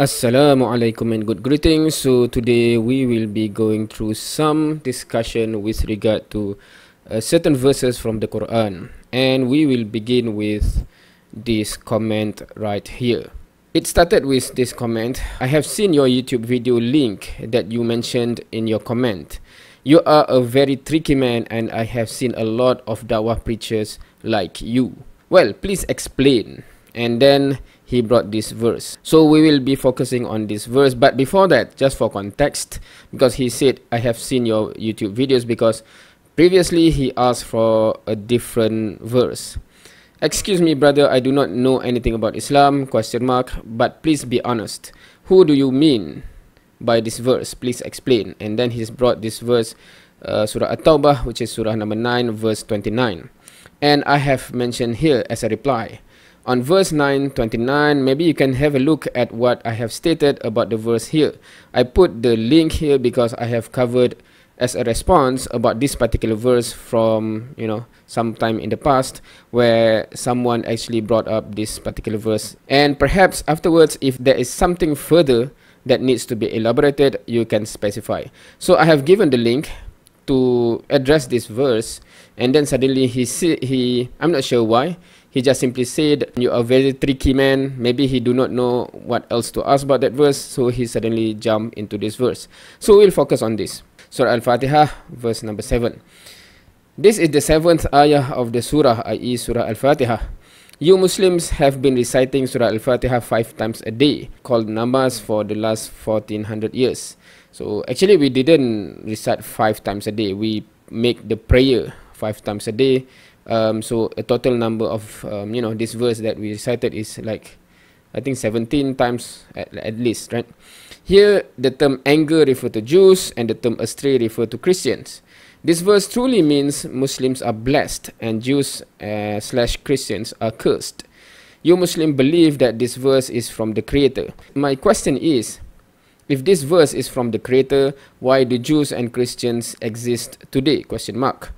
Assalamu alaikum and good greetings. So today we will be going through some discussion with regard to uh, certain verses from the Quran and we will begin with this comment right here. It started with this comment. I have seen your YouTube video link that you mentioned in your comment. You are a very tricky man and I have seen a lot of dawah preachers like you. Well, please explain. And then he brought this verse. So we will be focusing on this verse. But before that, just for context, because he said, I have seen your YouTube videos because previously he asked for a different verse. Excuse me, brother, I do not know anything about Islam, question mark, but please be honest. Who do you mean by this verse? Please explain. And then he's brought this verse, uh, Surah At-Tawbah, which is Surah number 9, verse 29. And I have mentioned here as a reply on verse 929 maybe you can have a look at what i have stated about the verse here. I put the link here because i have covered as a response about this particular verse from you know sometime in the past where someone actually brought up this particular verse. And perhaps afterwards if there is something further that needs to be elaborated you can specify. So i have given the link to address this verse and then suddenly he he i'm not sure why he just simply said you are a very tricky man. Maybe he do not know what else to ask about that verse. So he suddenly jump into this verse. So we'll focus on this. Surah Al-Fatiha, verse number 7 this is the seventh ayah of the surah i.e surah Al-Fatiha. you muslims have been reciting surah Al-Fatiha five times a day called namaz for the last 1400 years. So actually we didn't recite five times a day. We make the prayer five times a day um, so a total number of um, you know this verse that we recited is like I think 17 times at, at least right? Here the term anger refer to Jews and the term astray refer to Christians. This verse truly means Muslims are blessed and Jews uh, slash Christians are cursed. You Muslim believe that this verse is from the creator. My question is if this verse is from the creator why do Jews and Christians exist today? Question mark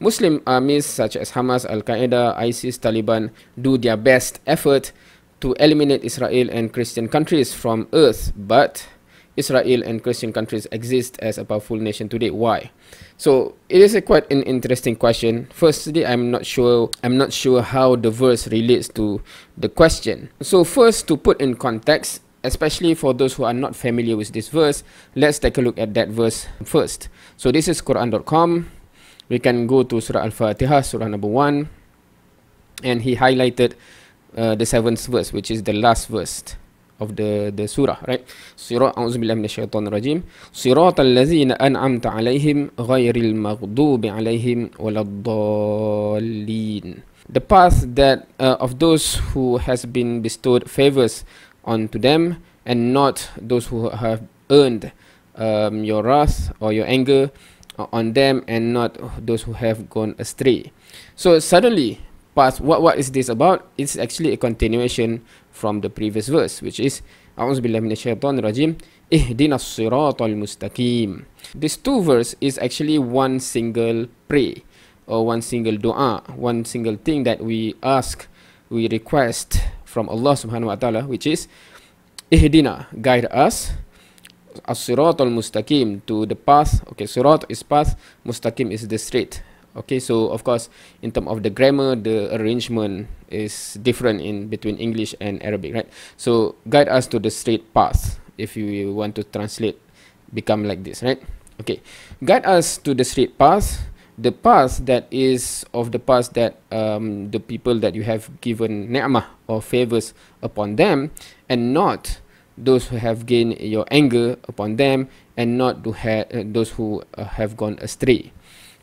Muslim armies such as Hamas, Al Qaeda, ISIS, Taliban do their best effort to eliminate Israel and Christian countries from earth, but Israel and Christian countries exist as a powerful nation today. Why? So it is a quite an interesting question. Firstly, I'm not sure I'm not sure how the verse relates to the question. So first to put in context, especially for those who are not familiar with this verse, let's take a look at that verse first. So this is Quran.com we can go to Surah Al-Fatihah, Surah number 1, and he highlighted uh, the seventh verse, which is the last verse of the the surah, right? Surah A'udzubillahi minasyaitonir rajim. Siratal ladzina an'amta 'alaihim ghairil maghdubi 'alaihim waladdallin. The path that uh, of those who has been bestowed favors onto them and not those who have earned um, your wrath or your anger on them and not those who have gone astray. So suddenly, past what what is this about? It's actually a continuation from the previous verse, which is A'udzubillahi minasyaitonirrajim. Ihdinas siratal mustaqim. This two verse is actually one single pray or one single dua, one single thing that we ask, we request from Allah Subhanahu wa taala, which is Ihdina, guide us as-siratal mustaqim to the path. Okay sirat is path mustaqim is the straight okay so of course in term of the grammar the arrangement is different in between english and arabic right? So guide us to the straight path if you want to translate become like this right? Okay guide us to the straight path. The path that is of the path that um, the people that you have given ni'mah or favors upon them and not those who have gained your anger upon them and not to have uh, those who uh, have gone astray.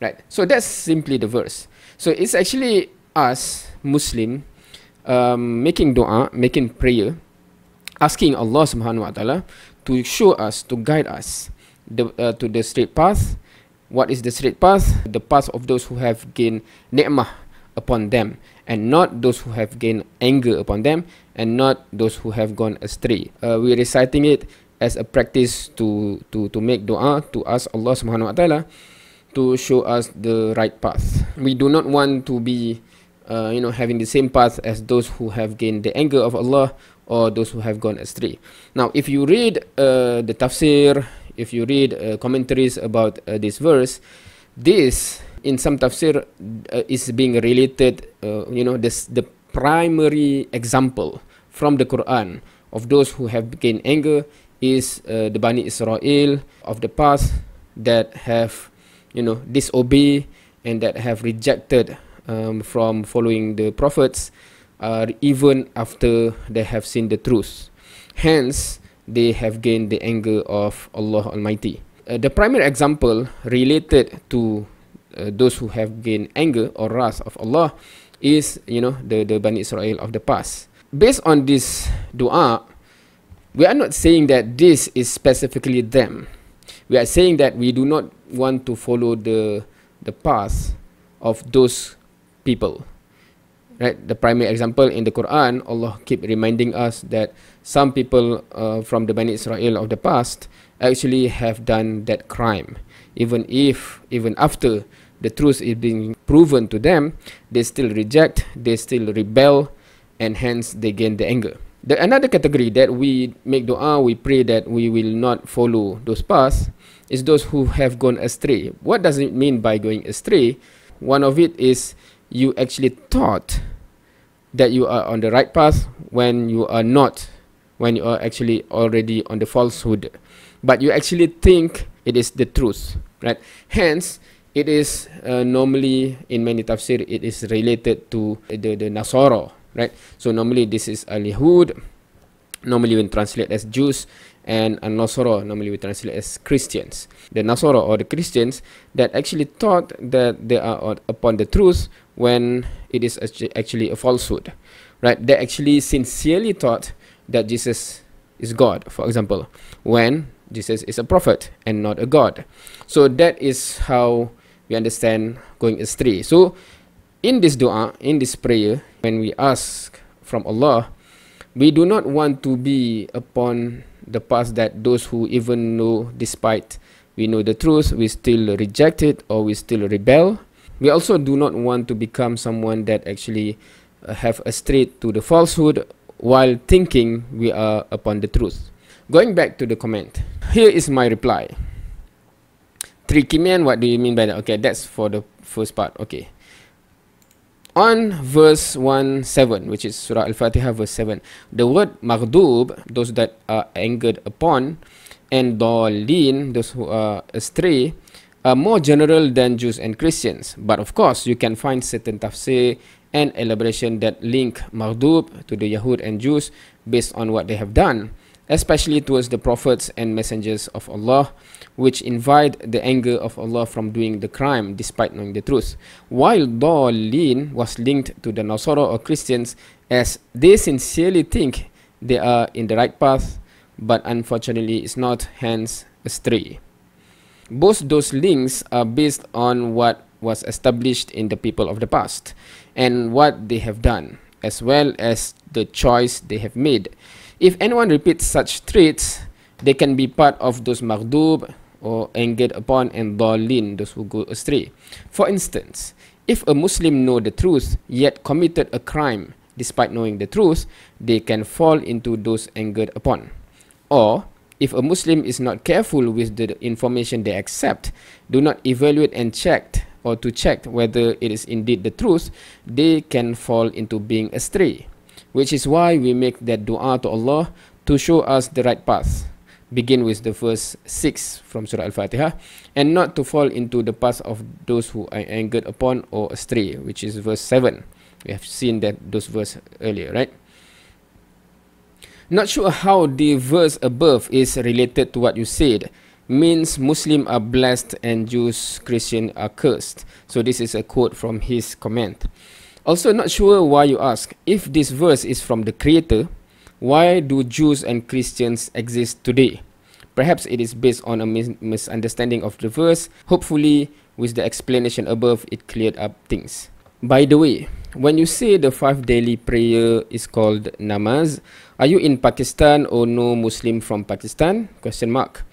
Right. So that's simply the verse. So it's actually us muslim um, making dua making prayer asking allah subhanahu wa taala to show us to guide us the, uh, to the straight path. What is the straight path? The path of those who have gained ni'mah upon them and not those who have gained anger upon them and not those who have gone astray. Uh, we're reciting it as a practice to to to make doa to ask Allah Subhanahu Wa Taala to show us the right path. We do not want to be uh, you know having the same path as those who have gained the anger of Allah or those who have gone astray. Now, if you read uh, the tafsir, if you read uh, commentaries about uh, this verse, this in some tafsir uh, is being related, uh, you know, this the primary example from the Quran of those who have gained anger is uh, the Bani Israel of the past that have, you know, disobeyed and that have rejected um, from following the prophets uh, even after they have seen the truth. Hence, they have gained the anger of Allah Almighty. Uh, the primary example related to uh, those who have gained anger or wrath of Allah is, you know, the, the Bani Israel of the past. Based on this dua, we are not saying that this is specifically them. We are saying that we do not want to follow the the path of those people right the primary example in the quran allah keep reminding us that some people uh, from the bani israel of the past actually have done that crime even if even after the truth is being proven to them they still reject they still rebel and hence they gain the anger. The another category that we make dua we pray that we will not follow those paths is those who have gone astray. What does it mean by going astray? One of it is you actually thought that you are on the right path when you are not when you are actually already on the falsehood. But you actually think it is the truth right? Hence it is uh, normally in many tafsir it is related to the the nasara right so normally this is al-yahud normally when translate as jews and a Nasara normally we translate as Christians. The Nasara or the Christians that actually thought that they are upon the truth when it is actually a falsehood, right? They actually sincerely thought that Jesus is God, for example, when Jesus is a prophet and not a God. So that is how we understand going astray. So in this dua, in this prayer, when we ask from Allah, we do not want to be upon the path that those who even know despite we know the truth we still reject it or we still rebel. We also do not want to become someone that actually uh, have a straight to the falsehood while thinking we are upon the truth. Going back to the comment here is my reply man. What do you mean by that? Okay that's for the first part. Okay. On verse 1 7 which is surah al-fatiha verse 7 the word maghdub those that are angered upon and dalin those who are astray are more general than jews and christians. But of course you can find certain tafsir and elaboration that link maghdub to the yahud and jews based on what they have done especially towards the prophets and messengers of Allah, which invite the anger of Allah from doing the crime despite knowing the truth. While Dalin was linked to the Nasara or Christians as they sincerely think they are in the right path, but unfortunately is not, hence astray. Both those links are based on what was established in the people of the past and what they have done, as well as the choice they have made. If anyone repeats such traits, they can be part of those maghdub or angered upon and dalin, those who go astray. For instance, if a Muslim know the truth yet committed a crime despite knowing the truth, they can fall into those angered upon. Or, if a Muslim is not careful with the information they accept, do not evaluate and check or to check whether it is indeed the truth, they can fall into being astray which is why we make that dua to Allah to show us the right path. Begin with the verse 6 from Surah Al-Fatiha and not to fall into the path of those who are angered upon or astray, which is verse 7. We have seen that those verse earlier, right? Not sure how the verse above is related to what you said. Means Muslim are blessed and Jews, Christian are cursed. So this is a quote from his comment. Also, not sure why you ask. If this verse is from the Creator, why do Jews and Christians exist today? Perhaps it is based on a mis misunderstanding of the verse. Hopefully, with the explanation above, it cleared up things. By the way, when you say the five daily prayer is called namaz, are you in Pakistan or no Muslim from Pakistan? Question mark.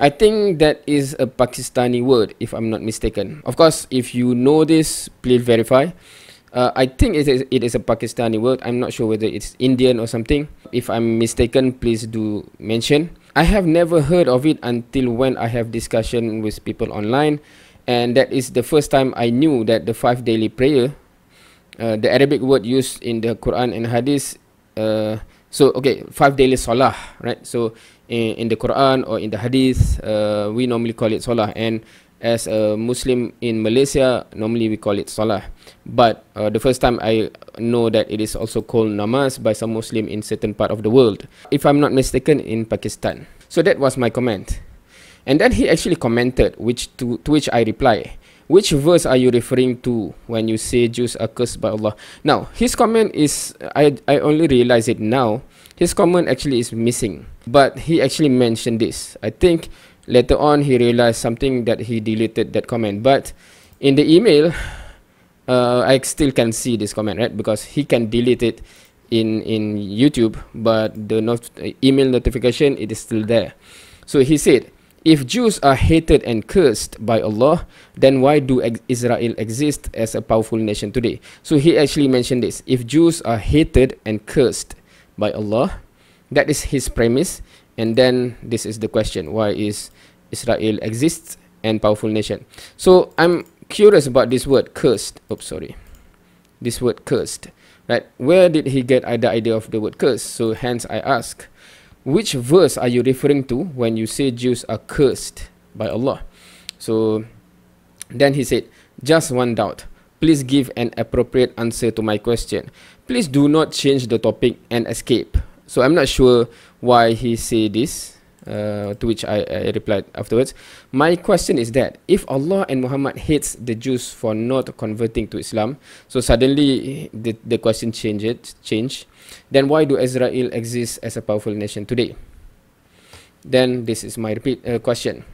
I think that is a Pakistani word, if I'm not mistaken. Of course, if you know this, please verify. Uh, I think it is, it is a Pakistani word. I'm not sure whether it's Indian or something. If I'm mistaken, please do mention. I have never heard of it until when I have discussion with people online, and that is the first time I knew that the five daily prayer, uh, the Arabic word used in the Quran and Hadith. Uh, so okay, five daily salah, right? So in, in the Quran or in the Hadith, uh, we normally call it salah, and as a Muslim in Malaysia, normally we call it salah. But uh, the first time I know that it is also called namaz by some Muslim in certain part of the world, if I'm not mistaken, in Pakistan. So that was my comment. And then he actually commented, which to, to which I reply, which verse are you referring to when you say Jews are cursed by Allah? Now, his comment is, I, I only realize it now, his comment actually is missing. But he actually mentioned this. I think later on he realized something that he deleted that comment. But in the email uh, I still can see this comment right? Because he can delete it in in YouTube but the not email notification it is still there. So he said if Jews are hated and cursed by Allah then why do ex Israel exist as a powerful nation today? So he actually mentioned this. If Jews are hated and cursed by Allah that is his premise and then this is the question why is Israel exists and powerful nation. So I'm curious about this word cursed. Oops, sorry. This word cursed. Right? Where did he get the idea of the word cursed? So hence I ask, which verse are you referring to when you say Jews are cursed by Allah? So then he said, just one doubt. Please give an appropriate answer to my question. Please do not change the topic and escape. So I'm not sure why he say this uh, to which I, I replied afterwards. My question is that if Allah and Muhammad hates the Jews for not converting to Islam, so suddenly the, the question changed, change, then why do Israel exist as a powerful nation today? Then this is my repeat uh, question.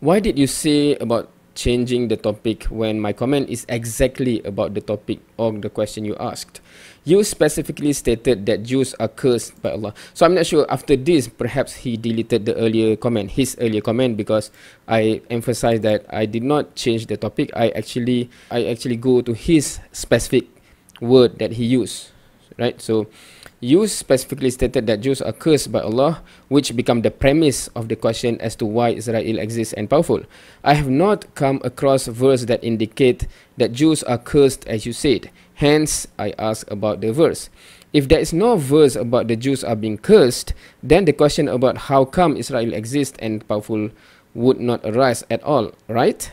Why did you say about changing the topic when my comment is exactly about the topic or the question you asked? you specifically stated that Jews are cursed by Allah. So I'm not sure after this, perhaps he deleted the earlier comment, his earlier comment, because I emphasized that I did not change the topic. I actually, I actually go to his specific word that he used, right? So you specifically stated that Jews are cursed by Allah, which become the premise of the question as to why Israel exists and powerful. I have not come across verse that indicate that Jews are cursed as you said. Hence, I ask about the verse. If there is no verse about the Jews are being cursed, then the question about how come Israel exists and powerful would not arise at all, right?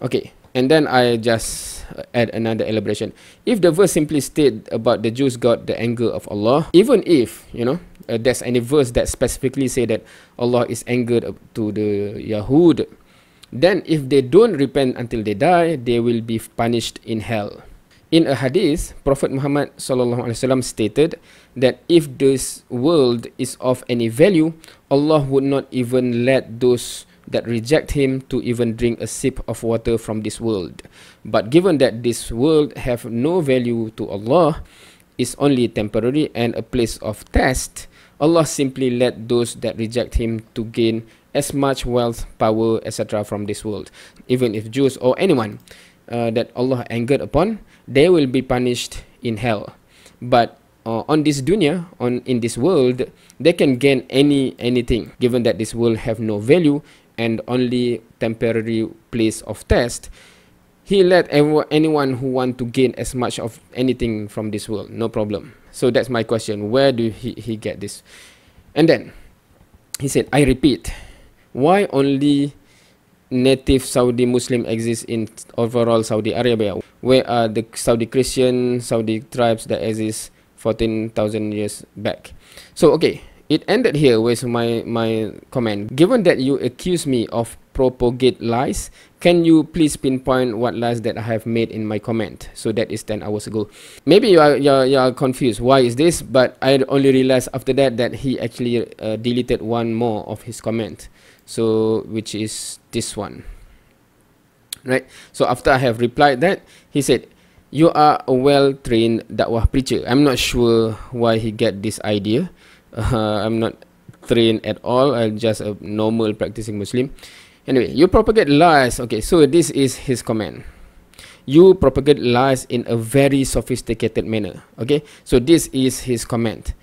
Okay, and then I just add another elaboration. If the verse simply state about the Jews got the anger of Allah, even if, you know, uh, there's any verse that specifically say that Allah is angered to the Yahud, then if they don't repent until they die, they will be punished in hell. In a hadith, Prophet Muhammad wasallam stated that if this world is of any value, Allah would not even let those that reject him to even drink a sip of water from this world. But given that this world have no value to Allah, is only temporary and a place of test, Allah simply let those that reject him to gain as much wealth, power, etc. from this world. Even if Jews or anyone uh, that Allah angered upon, they will be punished in hell but uh, on this dunya on in this world they can gain any anything given that this world have no value and only temporary place of test he let anyone who want to gain as much of anything from this world no problem so that's my question where do he, he get this and then he said i repeat why only native Saudi Muslim exists in overall Saudi Arabia? Where are the Saudi Christian, Saudi tribes that exist 14,000 years back? So, okay, it ended here with my, my comment. Given that you accuse me of propagate lies, can you please pinpoint what lies that I have made in my comment? So that is 10 hours ago. Maybe you are, you are, you are confused. Why is this? But I only realized after that that he actually uh, deleted one more of his comment so which is this one right so after i have replied that he said you are a well trained dakwah preacher i'm not sure why he get this idea uh, i'm not trained at all. I'm just a normal practicing muslim. Anyway you propagate lies. Okay so this is his comment you propagate lies in a very sophisticated manner. Okay so this is his comment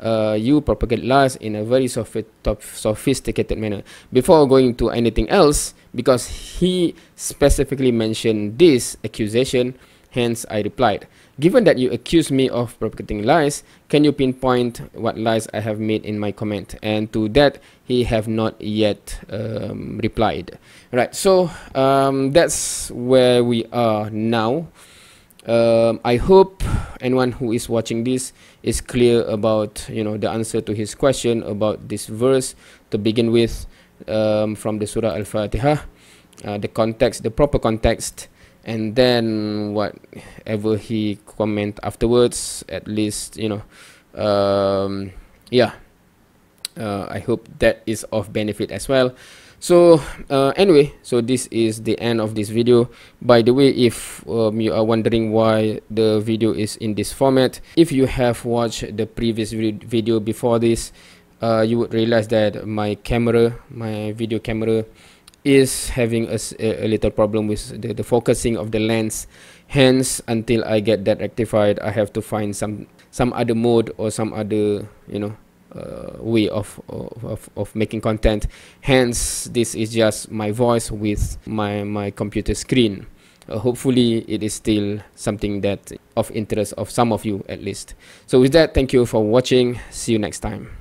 uh, you propagate lies in a very sophisticated manner. Before going to anything else because he specifically mentioned this accusation hence i replied given that you accuse me of propagating lies can you pinpoint what lies i have made in my comment? And to that he have not yet um, replied. Right so um, that's where we are now. Um, i hope anyone who is watching this is clear about you know the answer to his question about this verse. To begin with um, from the surah al-fatihah uh, the context the proper context and then whatever he comment afterwards at least you know um, yeah. Uh, I hope that is of benefit as well. So uh, anyway so this is the end of this video. By the way if um, you are wondering why the video is in this format if you have watched the previous video before this uh, you would realize that my camera my video camera is having a, a little problem with the, the focusing of the lens. Hence until I get that rectified I have to find some some other mode or some other you know uh, way of, of, of making content. Hence this is just my voice with my my computer screen. Uh, hopefully it is still something that of interest of some of you at least. So with that thank you for watching. See you next time